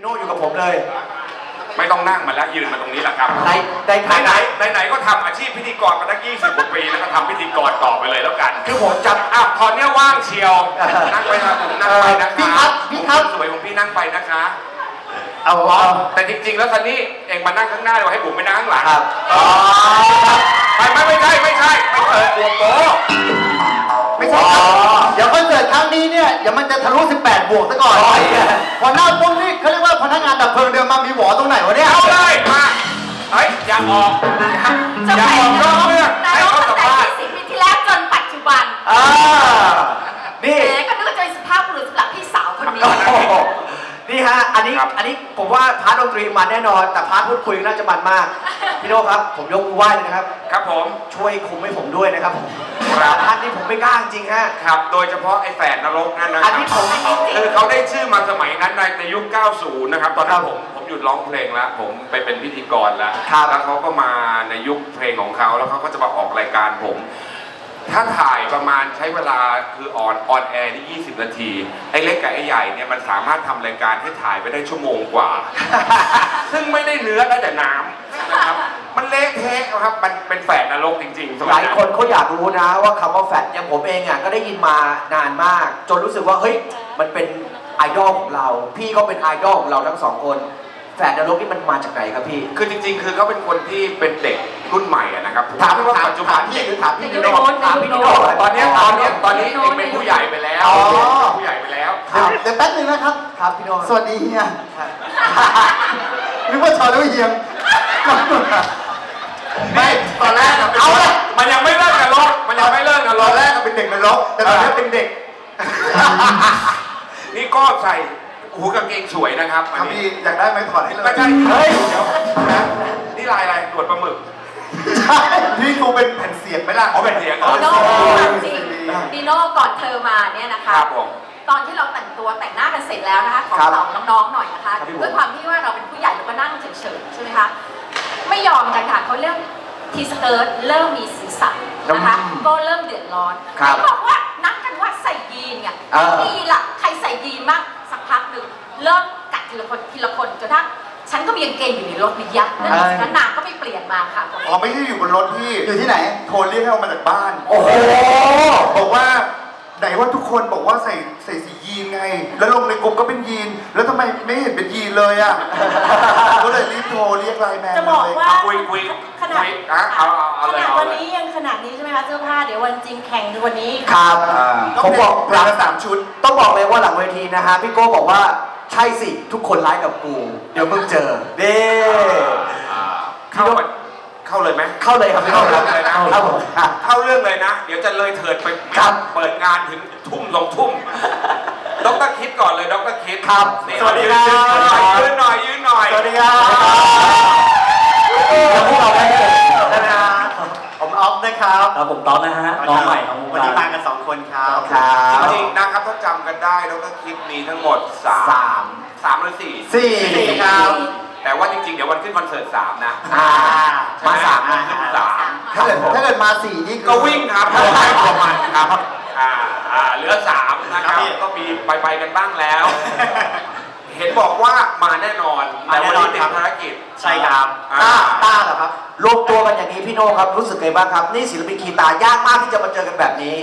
พี่โน่อยู่กับผมเลยไม่ต้องนั่งมาแล้วยืนมาตรงนี้แหละครับ ในในไหนฐาไหนนะไหนไหนๆก็ทำอาชีพพิธีกรมาตั้ง20กว่าปีแล้วก็ทำพิธีกรต่อไปเลยแล้วกันคือผมจอ้าวตอนเนี้ยว่างเชียวนั่งไปครับผมนั่งไปนะพี่คครัรับบพี่ครับสวยของพี่นั่งไปนะคะำเอาเอาแต่จริง ๆ แล้วซันนี่เองมานั่งข้างหน้าดีกว่าให้ผมไปนั่งข้างหลังครับอ๋อไม่ไม่ไม่ใช่ไม่ใช่ไม่เปิดตัวโป๊ะ ไม่ใช่ครับเดี๋ยวคอนเสิร์ตครั้งนี้เนี่ยเดี๋ยวมันจะทะลุ 18 บวกซะก่อนอ๋อเนี่ยพอหน้าปุ๊บนี่เขาเรียกว่าพนักงานดับเพลิงเดินมามีหวอตรงไหนวะเนี่ย เอาเลยมาเฮ้ยอย่าออกจะอย่าไปออกนอกเรื่องนายให้เขาตั้สังมภาษณ์ตั้งแต่20ปีที่แล้วจนปัจจุบันอ่านี่แหมก็นึกว่าจะเป็นสุภาพบุรุษสำหรับพี่สาวคนนี้โอ้โหนี่ฮะ อันนี้ครับอันนี้ผมว่า part ดนตรีมันแน่นอน แต่ part พูดคุยน่าจะมันมาก พี่โน่ครับผมยกมือไหว้เลยนะครับ ครับผมช่วยคุมให้ผมด้วยนะครับผมครับท่านนี้ผมไม่กล้าจริงฮะครับ โดยเฉพาะไอ้แฝดนรกนั่นนะครับอันนี้ผมคือเขาได้ชื่อมาสมัยนั้นในในยุค 90 นะครับ ตอนนั้นครับผมผมหยุดร้องเพลงแล้ว ผมไปเป็นพิธีกรแล้วครับแล้วเขาก็มาในยุคเพลงของเขาแล้วเขาก็จะมาออกรายการผมถ้าถ่ายประมาณใช้เวลาคือ on on air นี่20 นาที ไอ้เล็กกับไอ้ใหญ่เนี่ยมันสามารถทำรายการให้ถ่ายไปได้ชั่วโมงกว่า ซึ่งไม่ได้เนื้อได้แต่น้ำ นะครับ มันเละเทะครับ มันเป็นแฝดนรกจริงๆสหมัลายนั้นคนเขาอยากรู้นะว่าคำว่าแฟดอย่างผมเองอะก็ได้ยินมานานมาก จนรู้สึกว่าเฮ้ยมันเป็นไอดอลของเรา พี่ก็เป็นไอดอลของเราทั้งสองคน แฟดนรกนี่มันมาจากไหนครับพี่ คือจริง ๆ คือเขาเป็นคนที่เป็นเด็กรุ่นใหม่อะนะครับถามว่าถามปัจจุบันถามพี่หรือถามพี่ในนิยุคโน่โน้นถามพี่ในยุนิคโน่โน้ตอนเนี้ยตอนเนี้ยตอนนี้เองเป็นผู้ใหญ่ไปแล้วอ๋อ เป็นผู้ใหญ่ไปแล้วเดี๋ยวเดี๋ยวแป๊บนึงนะครับ ครับพี่โน่สวัสดีเฮียนึกว่าชอแล้วเฮียง ไม่ตอนแรกอะเป็นเอาเลยมันยังไม่เลิกกันรถมันยังไม่เลิกกันรตอถนแรกก็เป็นเด็กนรกแต่ตอนนี้เป็นเด็ก นี่ก็ใส่หูกางเกงสวยนะครับคอัรันบนี้พี่อยากได้ไหมถอดให้เลยไม่ใช่เฮ้ยเดี๋ยวนะนี่ลายอะไรตรวจปลาหมึกใช่พี่ดูเป็นแผ่นเสียงไหมล่ะอ๋อเป็นเสียงเหรอ ดีโน่โอ้ยจริงดีโน่ก่อนเธอมาเนี่ยนะค ครับผม ตอนที่เราแต่งตัวแต่งหน้ากันเสร็จแล้วนะคะขอครับตอบน้องๆหน่อยนะคะครับพี่บุ๋ม ด้วยความที่ว่าเราเป็นผู้ใหญ่เราก็นั่งเฉยๆใช่ไหมคะไม่ ยอมกันค่ะเขาเริ่มมี skirt เริ่มมีสีสันนะคะอืมก็เริ่มเดือดร้อนครับไหนบอกว่านัดกันว่าใส่ยีนส์เนี่ยเออยีนส์ล่ะใครใส่ยีนส์บ้างสักพักหนึ่งเริ่มกัดทีละคนทีละคนจนทั้งฉันก็มีกางเกงอยู่ในรถนิยะนั่นเองนั้นนางก็ไม่เปลี่ยนมาค่ะอ๋อไม่ใช่อยู่บนรถพี่อยู่ที่ไหนโทรเรียกให้เอามาจากบ้าน โอ้โหบอกว่า ไหนว่าทุกคนบอกว่าใส่ใส่สียีนไง แล้วลงในกลุ่มก็เป็นยีน แล้วทำไมไม่เห็นเป็นยีนเลยอะ ก็เลยรีบโทรเรียกไลน์แมนจะบอกเลยว่าคุยคุยขนาดคุยอะเอาเอาเอาขเลยนาดเอาวันเลยนี้ยังขนาดนี้ใช่ไหมคะเสื้อผ้าเดี๋ยววันจริงแข่งในวันนี้ครับอ่าผมบอกเพลงละสามชุด ต้องบอกเลยว่าหลังเวทีนะฮะพี่โก้บอกว่าใช่สิทุกคนไลฟ์กับกู เดี๋ยวมึงเจอเด้ อ่าเข้ามา เข้าเลยไหมเข้าเลยครับพี่โก้ครับเข้าเลยนะครับผมครับเข้าเรื่องเลยนะ เดี๋ยวจะเลยเถิดไปครับเปิดงานถึงทุ่มสองทุ่มดรคิดก่อนเลยดรคิดครับนี่สวัสดีครับยืนหน่อยยืนหน่อยสวัสยืดีนหน่อยครับแล้วพวกเราได้เจอแล้วนะผมออฟนะครับครับผมต๊อบนะฮะน้องใหม่ของวงวันกานี้รมากันสองคนครับครับจริงๆนะครับถ้าจำกันได้ดรคิดมีทั้งหมดสามสามสามหรือสี่สี่สี่ครับ แต่ว่าจริงๆ เดี๋ยววันขึ้นคอนเสิร์ตสามนะอ่ามาสามมานะขึ้นสามถ้าเกิดถ้าเกิดมาสี่นี่คือก็วิ่งครับให้ประมาณครับอ่าอ่าเหลือสามนะครับครับพี่ก็มีไปไปๆกันบ้างแล้ว เห็นบอกว่ามาแน่นอนมาแน่นอนต่วัติดครับภารกิจใช่ครับอ่าต้าต้าเหรอครับรวมตัวกันอย่างนี้พี่โน่ครับรู้สึกไงบ้างครับ นี่ศิลปินคีตายากมากที่จะมาเจอกันแบบนี้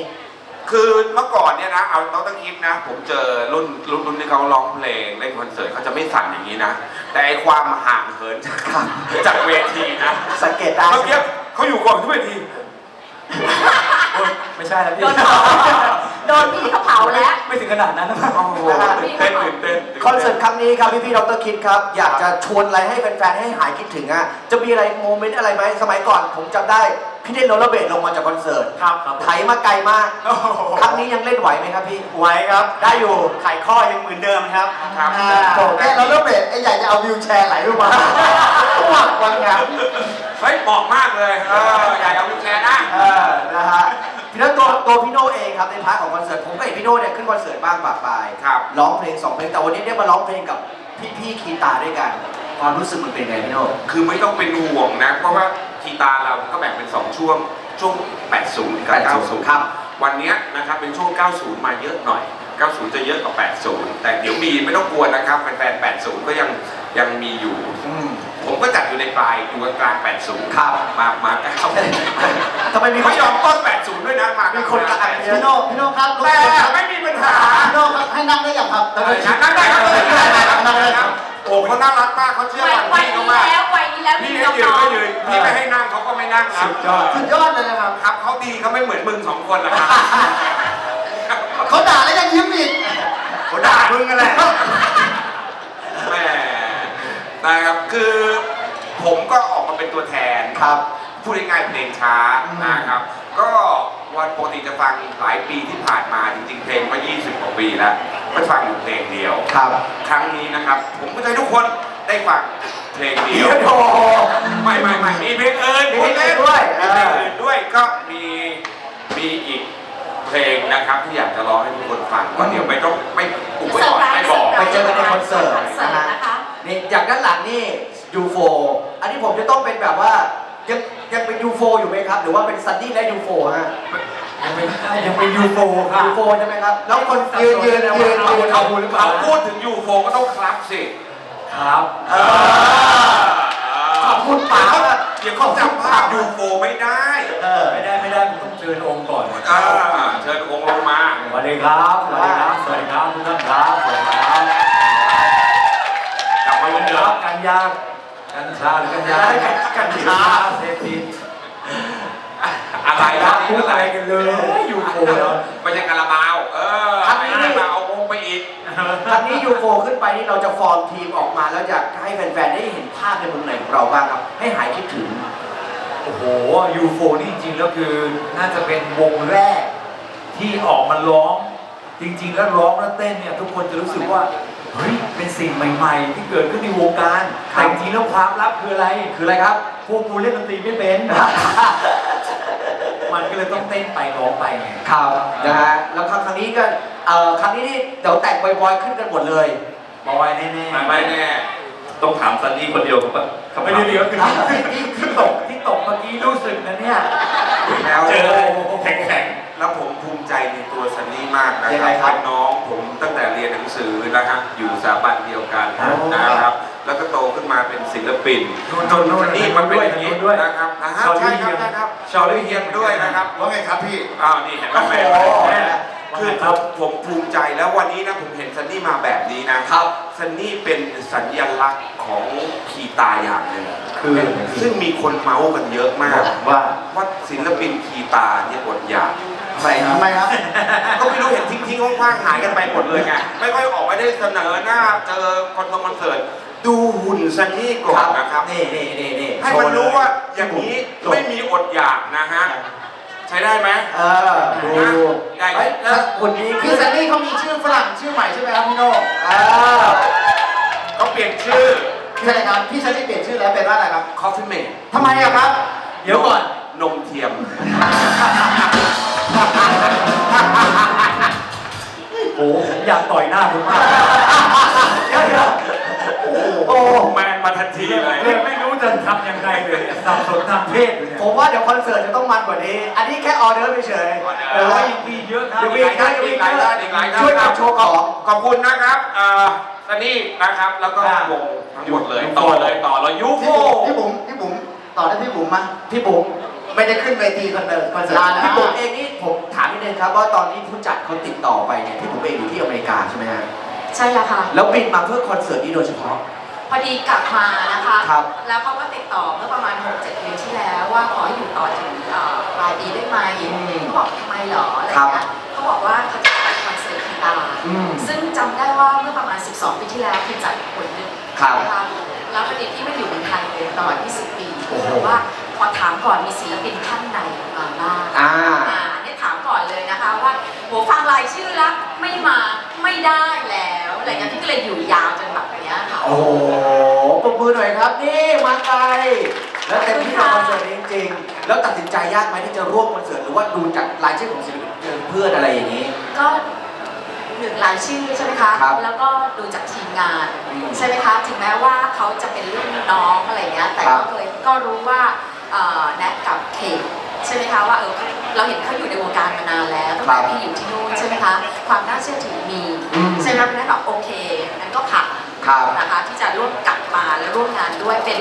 คือเมื่อก่อนเนี่ยนะเอาเราต้องคิดนะ ผมเจอรุ่นรุ่นรุ่นที่เขาร้องเพลงเล่นคอนเสิร์ตเขาจะไม่สั่นอย่างนี้นะ แต่ไอความห่างเหินจากจากเวทีนะสังเกตได้เมื่อกี้เขาอยู่ก่อนทุกเวทีไม่ใช่แล้วพี่ โดนเผาโดนพี่เขาเผาแล้ว ไม่ถึงขนาดนั้นนะครับโอ้โหตื่นเต้นตื่นเต้นตื่นคอนเสิเต้ร์ตครั้งนี้ครับพี่พี่ดรคิดครับ อยากจะชวนอะไรให้แฟนๆให้หายคิดถึงอะจะมีอะไรโมเมนต์อะไรไหมสมัยก่อนผมจำได้ พี่เล่นโรลเลอร์เบดลงมาจากคอนเสิร์ตครับไถมาไกลมาก โอ้โหครั้งนี้ยังเล่นไหวไหมครับพี่ไหวครับ ได้อยู่ไขข้อยังเหมือนเดิมครับครับอ่าแค่เราเริ่มเบรกไอ้ใหญ่จะเอา wheelchair ไหลลงมาหวักวันงานเฮ้ยเหมาะมากเลยเอออยากเอา wheelchair นะ เออนะฮะพี่แล้วตัวตัวพี่โน่เองครับใน part ของคอนเสิร์ตผมก็เห็นพี่โน่เนี่ยขึ้นคอนเสิร์ตบ้างประปรายครับ ร้องเพลงสองเพลงแต่วันนี้ได้มาร้องเพลงกับพี่ๆคีตาด้วยกัน ความรู้สึกมันเป็นไงพี่โน่ คือไม่ต้องเป็นห่วงนะ เพราะว่า กีตาร์เราก็แบ่งเป็น 2 ช่วง ช่วง 80กับ90 ครับ วันเนี้ยนะครับเป็นช่วง 90 มาเยอะหน่อย 90 จะเยอะกว่า 80 แต่เดี๋ยวมีไม่ต้องกลัวนะครับแฟนๆ80 ก็ยังยังมีอยู่อืมผมก็จัดอยู่ในปลายอยู่กลางๆ80 ครับ มามาเก้าทำไมมีไม่ยอมต้น 80 ด้วยนะมามีคนกระอักพี่โน่พี่โน่ครับแต่ไม่มีปัญหาพี่โน่ครับให้นั่งได้อย่างครับเออนั่งได้ครับนั่งได้ครับนั่งได้ครับ โอ้เขาน่ารักมากเขาเชื่อวัยฟังวัยพี่เขานี้มากแล้ววัยนี้แล้วพี่มีให้ยืนน้องก็ยืนพี่ไม่ให้นั่งเขาก็ไม่นั่งครับสุดยอด สุดยอดเลยนะครับ ครับเขาดีเขาไม่เหมือนมึงสองคนนะครับเขาด่าแล้วยังยิ้มอีก เขาด่ามึงกันแหละแหมนะครับคือผมก็ออกมาเป็นตัวแทน ครับ พูดง่ายๆเพลงช้านะครับ ก็วันปกติจะฟังหลายปีที่ผ่านมาจริงๆเพลงก็20 กว่าปีแล้ว ก็ฟังอยู่เพลงเดียว ครับครั้งนี้นะครับ ผมก็จะให้ทุกคนได้ฟังเพลงเดีเดียยววโดไม่ไม่ไม่มีเพลงอื่นมีเพลงอื่นด้วยมีเพลงอื่นด้วยก็มีมีอีกเพลงนะครับที่อยากจะร้องให้ทุกคนฟังก็เดี๋ยวไม่ต้องไม่อุบไว้ก่อนไม่บอก ไปเจอกันในคอนเสิร์ตคอนเสิร์ตนะคะ นี่อย่างด้านหลังนี่ยูโฟอันนี้ผมจะต้องเป็นแบบว่ายังยังเป็นยูโฟอยู่ไหมครับ หรือว่าเป็นซันดี้และยูโฟฮะ ยังเป็นยังเป็นยูโฟค่ะ ยูโฟใช่ไหมครับ แล้วคนยืนยืนยืนยืนเอาเอาหรือเปล่าเอาพูดถึงยูโฟก็ต้องครับสิครับเออขอบคุณป๋าเดี๋ยวเขาจำภาพยูโฟไม่ได้เออไม่ได้ไม่ได้ผมต้องเชิญองค์ก่อนอ่าเชิญองค์ลงมาสวัสดีครับสวัสดีครับสวัสดีครับทุกท่านครับสวัสดีครับกลับมาเหมือนดีเดิมสวัสดีครับกันยากัญชาหรือกัญญากัญชาเสพติด อะไรคนะรับพูดอะไรกันเลยยูโฟแล้วไม่ใช่คาราบาว เออไม่ใช่มาเอาองค์ไปอีก ครั้งนี้ยูโฟขึ้นไปนี่เราจะฟอร์มทีมออกมา แล้วอยากให้แฟนๆได้เห็นภาพในมุมไหนของเราบ้างครับ ให้หายคิดถึง โอ้โหยูโฟนี่จริงๆแล้วคือน่าจะเป็นวงแรกที่ออกมาร้อง จริง ๆ แล้วร้องและเต้นเนี่ยทุกคนจะรู้สึกว่าเฮ้ยเป็นสิ่งใหม่ ๆ ที่เกิดขึ้นในวงการครับ แต่จริงๆแล้วความลับคืออะไร คืออะไรครับ พวกกูเล่นดนตรีไม่เป็น มันก็เลยต้องเต้นไปร้องไปไงครับนะฮะแล้วครั้งครั้งนี้ก็เอ่อครั้งนี้นี่เดี๋ยวแต่งบอยๆขึ้นกันหมดเลยบอยแน่ๆไม่แน่ต้องถามซันนี่คนเดียวครับเขาไม่ได้เดียวคือที่ที่ที่ตกที่ตกเมื่อกี้รู้สึกนะเนี่ย แล้วเจอแข็งแข็งแล้วผมภูมิใจในตัวซันนี่มากนะยังไงครับครับเป็นน้องผมตั้งแต่เรียนหนังสือนะครับอยู่สถาบันเดียวกันอ๋อนะครับ แล้วก็โตขึ้นมาเป็นศิลปินนู่นจนนู่นซันนี่มาเป็นอย่างนี้ด้วย นะครับ นะฮะชอลลี่ใช่ครับเฮียมนะครับชอลลี่เฮียมด้วยนะครับว่าไงครับพี่อ้าวนี่เห็นไหมโอ้โหแม่คือผมผมภูมิใจแล้ววันนี้นะผมเห็นซันนี่มาแบบนี้นะครับซันนี่เป็นสัญลักษณ์ของคีตาอย่างหนึ่งคือซึ่งมีคนเมาท์กันเยอะมาก ว่าว่าศิลปินคีตาเนี่ยอดอยากทำไมครับทำไมครับ ก็ไม่รู้เห็นทิ้งทิ้งๆว่างๆหายกันไปหมดเลยไงไม่ค่อยออกมาได้เสนอหน้าเจอคอนเสิร์ตคอนเสิร์ต ดูหุ่นซันนี่ก่อนนะครับนี่นี่นี่นี่ให้มันรู้ว่าอย่างนี้ไม่มีอดอยากนะฮะใช้ได้ไหมเออดูดูได้เฮ้ยแล้วหุ่นนี้คือซันนี่เขามีชื่อฝรั่งชื่อใหม่ใช่ไหมครับพี่โน่เออเขาเปลี่ยนชื่อใช่ครับพี่ซันนี่เปลี่ยนชื่อแล้วเป็นว่าอะไรครับ Coffee Mate ทำไมอะครับ เดี๋ยวก่อนนมเทียมโอ้ผมอยากต่อยหน้าคุณมาก โอ้แมนมาทันทีเลยเลยไม่รู้จะทำยังไงเลยสับสนทางเพศอยู่เนี่ยผมว่าเดี๋ยวคอนเสิร์ตจะต้องมันกว่านี้ อันนี้แค่ออเดอร์เฉยๆออเดอร์เอแต่อว่ายังมีเยอะครับยังมีอีกนะยังมีอีกนะอีกหลายท่านช่วยกับโชว์ของขอบคุณนะครับอ่าซันนี่นะครับแล้วก็วงทั้งหมดเลยต่อเลยต่อเลยยูโฟพี่บุ๋มพี่บุ๋มต่อได้พี่บุ๋มมาพี่บุ๋มไม่ได้ขึ้นเวทีคอนเสิร์ตคอนเสิร์ตลานะพี่บุ๋มเองนี่ผมถามนิดนึงครับว่าตอนนี้ผู้จัดเขาติดต่อไปเนี่ยพี่บุ๋มเองอยู่ที่อเมริกาใช่ไหมฮะ ใช่แล้วค่ะ แล้วบินมาเพื่อคอนเสิร์ตนี้โดยเฉพาะ พอดีกลับมานะคะ ครับ แล้วเขาก็ติดต่อเมื่อประมาณ 6-7เดือนที่แล้วว่าขอให้อยู่ต่อถึงเอ่อปลายปีได้ไหมอืมเขาบอกทำไมเหรออะไรครับเงี้ยเขาบอกว่าเขาจะจัดคอนเสิร์ตที่ตาอืมซึ่งจำได้ว่าเมื่อประมาณ 12 ปีที่แล้วคือจัดคนหนึ่งครับนะคะแล้วพอดีที่ไม่อยู่เมืองไทยเลยตลอด 20 ปีโอ้โหบอกว่าขอถามก่อนมีศิลปินท่านใดมาบ้าง อ่า อ่า โหฟังรายชื่อแล้วไม่มาไม่ได้แล้วอะไรเงี้ยพี่ก็เลยอยู่ยาวจนแบบเนี้ยค่ะ โอ้โหปรบมือหน่อยครับ นี่มาไกลแล้วเต็มที่กับคอนเสิร์ตนี้จริงๆ แล้วตัดสินใจยากไหมที่จะร่วมคอนเสิร์ตหรือว่าดูจากรายชื่อของศิลปินเพื่อนอะไรอย่างนี้ ก็หนึ่งรายชื่อใช่ไหมคะ ครับแล้วก็ดูจากทีมงาน อืมใช่ไหมคะ ถึงแม้ว่าเขาจะเป็นรุ่นน้องอะไรเงี้ย แต่ครัก็บเคยก็รู้ว่าเอ่อแนทกับเค ใใช่ไหมคะว่าเออเราเห็นเขาอยู่ในวงการมานานแล้วตั้งแต่พี่อยู่ที่นู่นใช่ไหมคะความน่าเชื่อถือมีอืมใช่ไหมเพราะฉะนั้นแบบโอเคงั้นก็ผ่านครับนะคะที่จะร่วมกลับมาและร่วมงานด้วยเป็น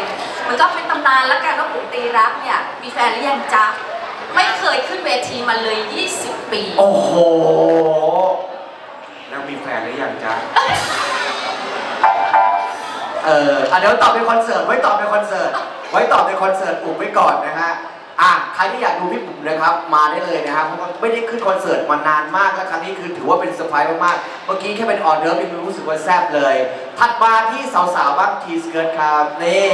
มันก็เป็นตำนานแล้วกันว่าปุ๋ตีรักเนี่ยมีแฟนหรือยังจ๊ะไม่เคยขึ้นเวทีมาเลย 20 ปี โอ้โห แล้วมีแฟนหรือยังจ๊ะ เอออะเดี๋ยวตอบในคอนเสิร์ต ไว้ตอบในคอนเสิร์ต ไว้ตอบในคอนเสิร์ตอุบไว้ก่อนนะฮะ อะใครที่อยากดูพี่ปุ๋มนะครับ มาได้เลยนะครับเพราะว่าไม่ได้ขึ้นคอนเสิร์ตมานานมากและครั้งนี้คือถือว่าเป็นเซอร์ไพรส์มากๆเมื่อกี้แค่เป็นออเดิร์ฟยังรู้สึกว่าแซ่บเลย ถัดมาที่สาวๆบ้างทีสเกิร์ตครับนี่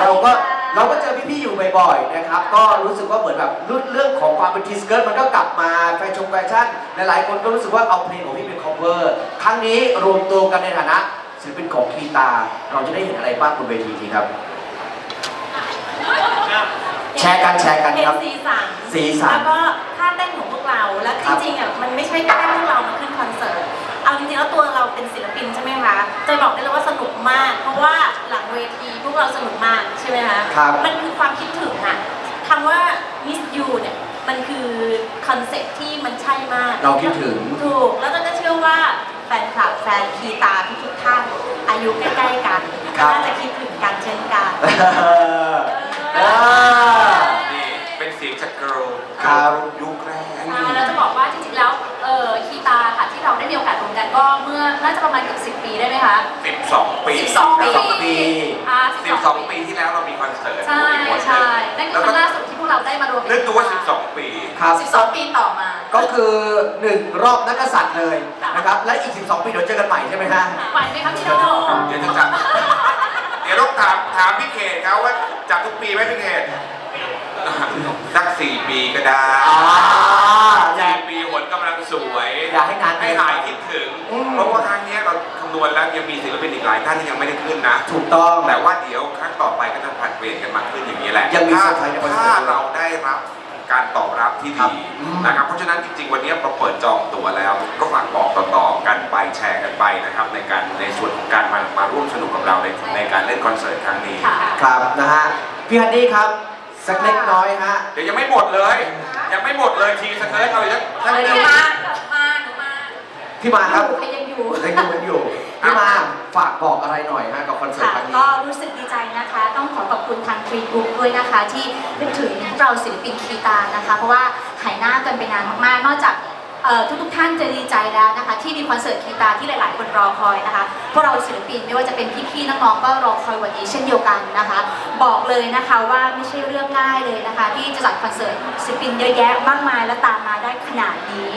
เราก็เราก็เจอพี่ๆอยู่บ่อยๆนะครับ ก็รู้สึกว่าเหมือนแบบเรื่องของความเป็นทีสเกิร์ตมันก็กลับมาแฟชั่นแฟชั่นหลายๆคนก็รู้สึกว่าเอาเพลงของพี่เป็น cover ครั้งนี้รวมตัวกันในฐานะศิลปินของคีตา เราจะได้เห็นอะไรบ้างบนเวทีนี้ครับ แชร์กันแชร์กันเห็คนรับสีสันสีสันแล้วก็ท่าเต้นของพวกเรา และครับจริงๆอะมันไม่ใช่แค่พวกเรามาขึ้นคอนเสิร์ต เอาจริงๆแล้วตัวเราเป็นศิลปินใช่ไหมคะเจยบอกได้เลยว่าสนุกมาก เพราะว่าหลังเวทีพวกเราสนุกมากใช่ไหมคะครับมันคือความคิดถึงอะคำว่า miss you เนี่ยมันคือคอนเซ็ปต์ที่มันใช่มาก เราคิดถึง ถูก แล้วก็เชื่อว่าแฟนคลับแฟนคีตาทุกๆท่านอายุใกล้ๆกันครับก็บน่าจะคิดถึงกันเช่นกันเออนี่ น่าจะประมาณเกือบ10 ปีได้ไหมคะ 12 ปี12 ปี 12 ปีอ่า12 ปีที่แล้วเรามีคอนเสิร์ตใช่ใช่นั่นคือครั้งล่าสุดที่พวกเราได้มารวมนึกดูว่า 12 ปีครับ12 ปีต่อมา ก็คือหนึ่งรอบนักกษัตริย์เลยนะครับ และอีก 12 ปีเดี๋ยวเจอกันใหม่ใช่ไหมฮะไหวไหมครับพี่โดเดี๋ยวจะจับเดี๋ยวต้องถามถามพี่เขตเขาว่าจับทุกปีไหมพี่เขตสักสี่ปีก็ได้อ่าอสี่ยาก ปีหนกำลังสวยอยากให้นานให้หายคิดถึงอืมเพราะว่าครั้งเนี้ยเราคำนวณแล้วยังมีศิลปินอีกหลายท่านที่ยังไม่ได้ขึ้นนะ ถูกต้องแต่ว่าเดี๋ยวครั้งต่อไปก็จะผลัดเปลี่ยนกันมาขึ้นอย่างนี้แหละยังมีถ้าเซอร์ไพรส์ในคอนเสิร์ตถ้าเราได้รับการตอบรับที่ดีครับอืมนะครับเพราะฉะนั้นจริงๆ วันนี้เราเปิดจองตั๋วแล้ว ก็ฝากบอกต่อๆกันไปแชร์กันไปนะครับในการในส่วนของการมามาร่วมสนุกกับเราในในการเล่นคอนเสิร์ตครั้งนี้ค่ะครับนะฮะพี่ฮันนี่ครับ สักเล็กน้อยฮะ เดี๋ยวยังไม่หมดเลย ยังไม่หมดเลยทีสเกิร์ตเอาอีกสักสักหนึ่งหนูมามาหนูมาพี่มาครับใครยังอยู่ ยังอยู่ยังอยู่พี่มาฝากบอกอะไรหน่อยฮะกับคอนเสิร์ตค่ะครั้งนี้ ก็รู้สึกดีใจนะคะ ต้องขอขอบคุณทางฟรีบุ๊กด้วยนะคะ ที่นึกถึงพวกเราศิลปินคีตานะคะ เพราะว่าหายหน้ากันไปนานมากๆนอกจากเอ่อ ทุกๆท่านจะดีใจแล้วนะคะ ที่มีคอนเสิร์ตคีตาที่หลาย ๆ คนรอคอยนะคะพวกเราศิลปินไม่ว่าจะเป็นพี่ๆน้องๆก็รอคอยวันนี้เช่นเดียวกันนะคะ บอกเลยนะคะว่าไม่ใช่เรื่องง่ายเลยนะคะ ที่จะจัดคอนเสิร์ตศิลปินเยอะแยะมากมายและตามมาได้ขนาดนี้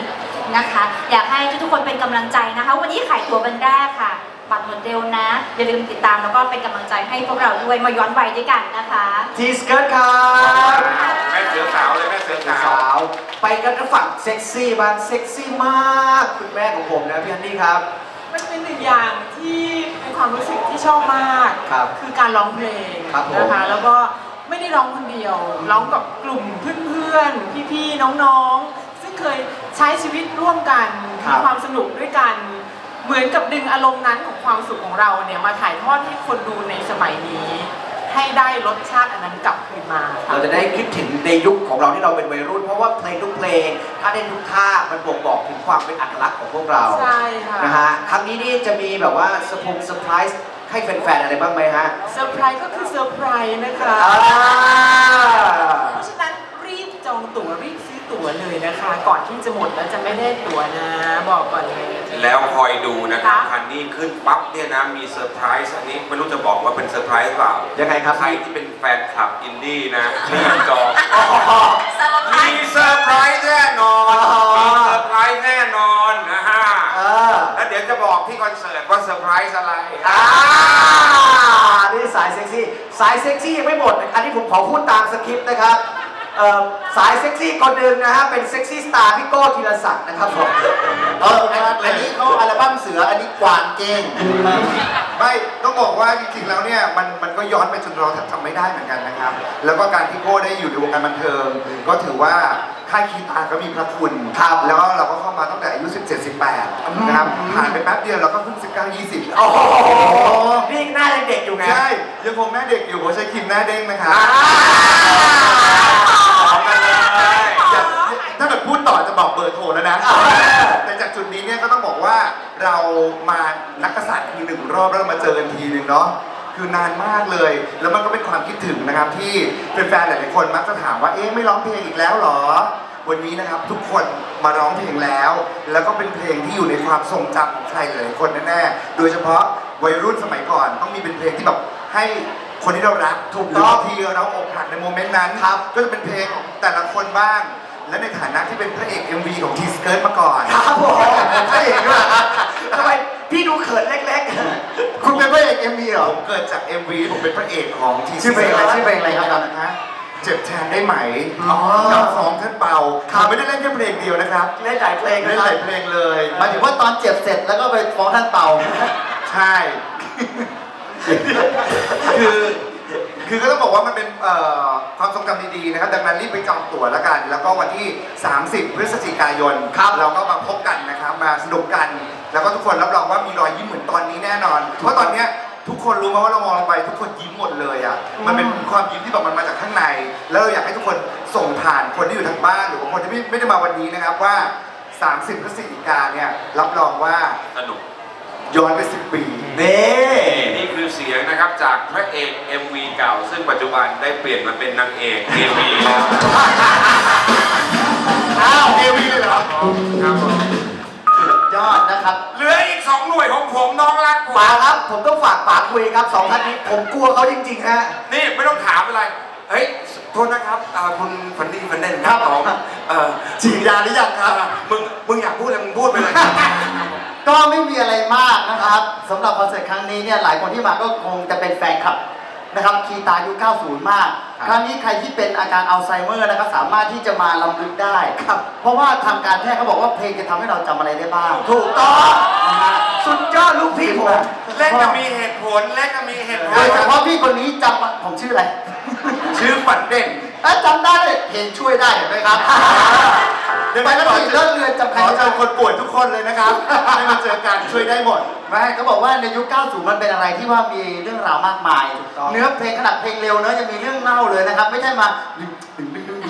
นะคะ อยากให้ทุกๆคนเป็นกำลังใจนะคะ วันนี้ขายตั๋ววันแรกค่ะบัตรหมดเร็วนะ อย่าลืมติดตามแล้วก็เป็นกำลังใจให้พวกเราด้วยมาย้อนวัยด้วยกันนะคะ ทีสเกิร์ตครับ แม่เสือสาวเลยแม่เสือสาวสาวไปกันทางฝั่งเซ็กซี่บ้างเซ็กซี่มากคุณแม่ของผมนะพี่ฮันนี่ครับ มันเป็นหนึ่งอย่างที่เป็นความรู้สึกที่ชอบมากครับอการร้องเพลงครับผมนะคะแล้วก็ไม่ได้ร้องคนเดียว ร้องกับกลุ่มเพื่อนๆ พี่ๆ น้องๆ ซึ่งเคยใช้ชีวิตร่วมกันครัมีบ ความสนุกด้วยกัน เหมือนกับดึงอารมณ์นั้นของความสุขของเราเนี่ยมาถ่ายทอดให้คนดูในสมัยนี้ ให้ได้รสชาติอันนั้นกลับคืนมาค่ะ เราจะได้คิดถึงในยุคของเราที่เราเป็นวัยรุ่น เพราะว่าเพลงทุกเพลงถ้าได้ทุกท่ามันบ่งบอกถึงความเป็นอัตลักษณ์ของพวกเราใช่ค่ะ นะฮะครั้งนี้นี่จะมีแบบว่าสปงเซอร์ไพรส์ให้แฟนๆอะไรบ้างไหมฮะเซอร์ไพรส์ก็คือเซอร์ไพรส์นะคะ อ่า เพราะฉะนั้นรีบจองตั๋วรีบซื้อตั๋วเลยนะคะ ก่อนที่จะหมดแล้วจะไม่ได้ตั๋วนะ บอกก่อนเลย แล้วคอยดูนะครับค่ะครั้งนี้ขึ้นปั๊บเนี่ยนะมีเซอร์ไพรส์อันนี้ไม่รู้จะบอกว่าเป็นเซอร์ไพรส์หรือเปล่ายังไงครับใครที่เป็นแฟนคลับฮันนี่นะรีบจองมีเซอร์ไพรส์เซอร์ไพรส์แน่นอนอ๋อมีเซอร์ไพรส์แน่นอนนะฮะเออแล้วเดี๋ยวจะบอกที่คอนเสิร์ตว่าเซอร์ไพรส์อะไรอ่านี่สายเซ็กซี่สายเซ็กซี่ยังไม่หมด อันนี้ผมขอพูดตามสคริปต์นะครับเอ่อ สายเซ็กซี่คนหนึ่งนะฮะเป็น sexy star พี่โก้ธีรศักดิ์นะครับผมเออนะครับอันนี้เขาอัลบั้มเสืออันนี้กวางเก้งไม่ต้องบอกว่าจริงๆแล้วเนี่ยมันมันก็ย้อนไปจนเราทำไม่ได้เหมือนกันนะครับ แล้วก็การที่โก้ได้อยู่ในวงการบันเทิง ก็ถือว่าค่ายคีตาก็มีพระคุณครับแล้วก็เราก็เข้ามาตั้งแต่อายุ 17 18 นะครับผ่านไปแป๊บเดียวเราก็เพิ่ง19 20 โอ้โหนี่หน้ายังเด็กอยู่ไงใช่ ยังคงหน้าเด็กอยู่ผมใช้ครีมหน้าเด้งนะครับอ่าเอากันเลยถ้าเกิดพูดต่อจะบอกเบอร์โทรแล้วนะ แต่จากจุดนี้เนี่ยก็ต้องบอกว่าเรามานักกษัตริย์คือหนึ่งรอบแล้วเรามาเจอกันทีหนึ่งเนาะคือนานมากเลย แล้วมันก็เป็นความคิดถึงนะครับที่แฟนๆหลายๆคนมักจะถามว่าเอ๊ะไม่ร้องเพลงอีกแล้วเหรอ วันนี้นะครับทุกคนมาร้องเพลงแล้ว แล้วก็เป็นเพลงที่อยู่ในความทรงจำของใครหลายๆคนแน่ๆโดยเฉพาะวัยรุ่นสมัยก่อนต้องมีเป็นเพลงที่แบบ ให้คนที่เรารักถูกต้องที่เราอกหักในโมเมนต์นั้นครับก็จะเป็นเพลงของแต่ละคนบ้าง และในฐานะที่เป็นพระเอก MV ของทีสเกิร์ตมาก่อนครับผมพระเอกด้วยทำไมพี่ดูเขินเล็กคุณเป็นพระเอก MV เหรอผมเกิดจาก MV ผมเป็นพระเอกของทีชื่อเพลงอะไรชื่อเพลงอะไรครับนะฮะเจ็บแทนได้ไหมอ๋อกับสองท่านเป่าผมไม่ได้เล่นแค่เพลงเดียวนะครับๆเล่นหลายเพลงเล่นะนคหรัลาบยเพลงเลยหมายถึงว่าตอนเจ็บเสร็จแล้วก็ไปฟ้องท่านเป่าใช่ คือคือก็ต้องบอกว่ามันเป็นเอ่อความทรงจำดีๆนะครับ ดังนั้นรีบไปจองตั๋วแล้วกัน แล้วก็วันที่ 30 พฤศจิกายนครับเราก็มาพบกันนะครับ มาสนุกกัน แล้วก็ทุกคนรับรองว่ามีรอยยิ้มเหมือนตอนนี้แน่นอน เพราะตอนเนี้ยทุกคนรู้ไหมว่าเรามองลงไปทุกคนยิ้มหมดเลยอะ มันเป็นความยิ้มที่แบบมันมาจากข้างใน แล้วเราอยากให้ทุกคนส่งผ่านคนที่อยู่ทางบ้านหรือว่าคนที่ไม่ไม่ได้มาวันนี้นะครับว่า 30 พฤศจิกาเนี่ยรับรองว่าสนุกย้อนไป 10 ปี นี่นี่คือเสียงนะครับจากพระเอก MV เก่า ซึ่งปัจจุบันได้เปลี่ยนมาเป็นนางเอก MV แล้วอ้าวเอวีเลยเหรอครับผมยอดนะครับ เหลืออีกสองหน่วยของผมน้องรักผมป๋าครับ ผมต้องฝากป๋าคุยครับสองท่านนี้ ผมกลัวเขาจริงๆฮะ นี่ไม่ต้องถามอะไร เฮ้ยโทษนะครับอ่าคุณฟันดี้ฟันเด่นครับผมเอ่อฉีดยาหรือยังครับอ่ามึงมึงอยากพูดอะไรมึงพูดไปเลย ก็ไม่มีอะไรมากนะครับสำหรับคอนเสิร์ตครั้งนี้เนี่ยหลายคนที่มาก็คงจะเป็นแฟนคลับนะครับคีตายุค90 มาก ครั้งนี้ใครที่เป็นอาการอัลไซเมอร์นะครับสามารถที่จะมาลำลึกได้ครับ เพราะว่าทางการแพทย์เขาบอกว่าเพลงจะทำให้เราจำอะไรได้บ้าง ถูกต้องสุดยอดลูกพี่ผมเล่นก็มีเหตุผลเล่นก็มีเหตุผโดลยเฉพาะพี่คนนี้จำผมชื่ออะไร ชื่อฝันเด่น เอ้ยจำได้เพลงช่วยได้เห็นไหมครับ เดี๋ยวไปไปแล้วขอทีเจเลิอกเรือนจำใคขรอไม่เจได้อคนป่วยทุกคนเลยนะครับให้มาเจอกันช่วยได้หมดไม่เขาบอกว่าในยุค 90 มันเป็นอะไรที่ว่ามีเรื่องราวมากมาย เนื้อเพลงขนาดเพลงเร็วเนื้อะยังมีเรื่องเล่าเลยนะครับ ไม่ใช่มาดึงดึงดึงดึงดึ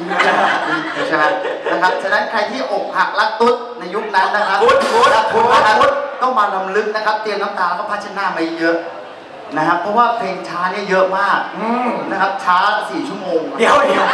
งใช่ไหมนะครับ ฉะนั้นใครที่อกหักรักตุ๊ดในยุคนั้นนะครับพุทธพุทธรักพุตุ๊ทดธนะครับพุทธต้องมาลำลึกนะครับ เตรียมน้ำตาแล้วก็พัชนามาเยอะนะครับ เพราะว่าเพลงช้าเนี่ยเยอะมากอืมนะครับ ช้า4ชั่วโมง เดี๋ยวเดี๋ยว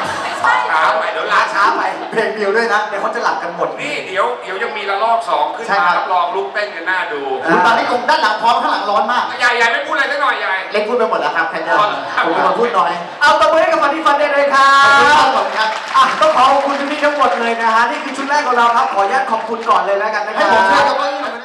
ช้าไปเดี๋ยวลาลาช้าไปเพลงเดียวด้วยนะเดี๋ยวเขาจะหลับกันหมดนี่เดี๋ยวเดี๋ยวยังมีระลอกสองขึ้นใช่มาครับรับรองลุกเต้นกันหน้าดูคุณตอนนี้คงด้านหลังพร้อมข้างหลังร้อนมากใหญ่ใหญ่ไม่พูดอะไรสักหน่อยใหญ่เล็กพูดไปหมดแล้วครับใครจะครับผมจะมาพูดน้อย เอาตบมือให้กับฟันที่ฟันได้เลยครัขอบคุณครับบขอบคุณครับอะต้องขอขอบคุณพี่ๆทั้งหมดเลยนะฮะนี่คือชุดแรกของเราครับขออนุญาตขอบคุณก่อนเลยแล้วกันนะคให้รับ